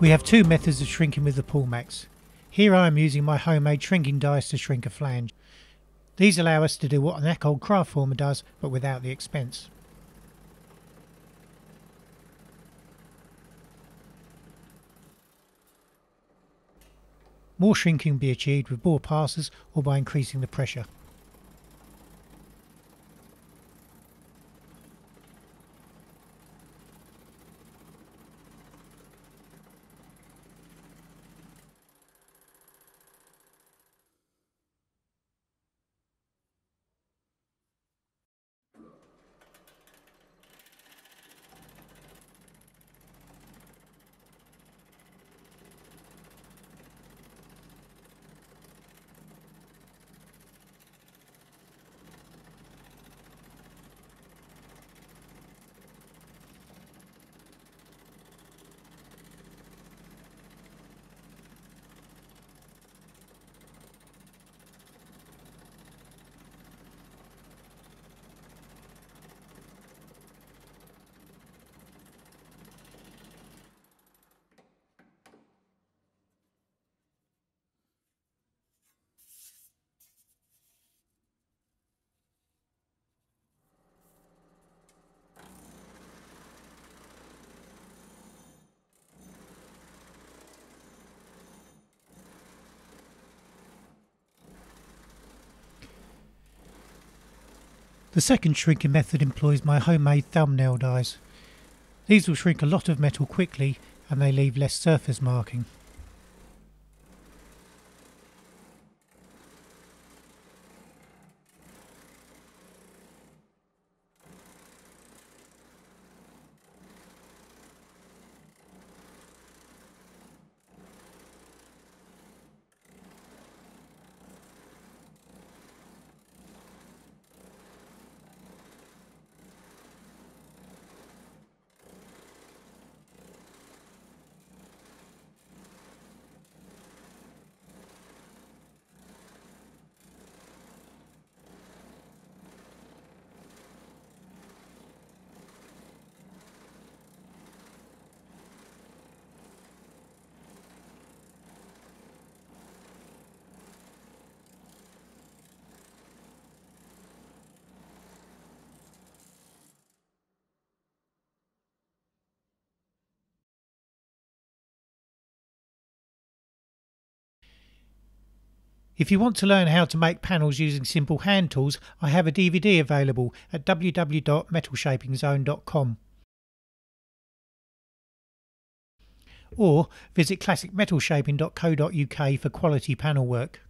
We have two methods of shrinking with the Pullmax. Here I am using my homemade shrinking dies to shrink a flange. These allow us to do what an Eckold craft former does, but without the expense. More shrinking can be achieved with bore passes or by increasing the pressure. The second shrinking method employs my homemade thumbnail dies. These will shrink a lot of metal quickly and they leave less surface marking. If you want to learn how to make panels using simple hand tools, I have a DVD available at www.metalshapingzone.com. Or visit classicmetalshaping.co.uk for quality panel work.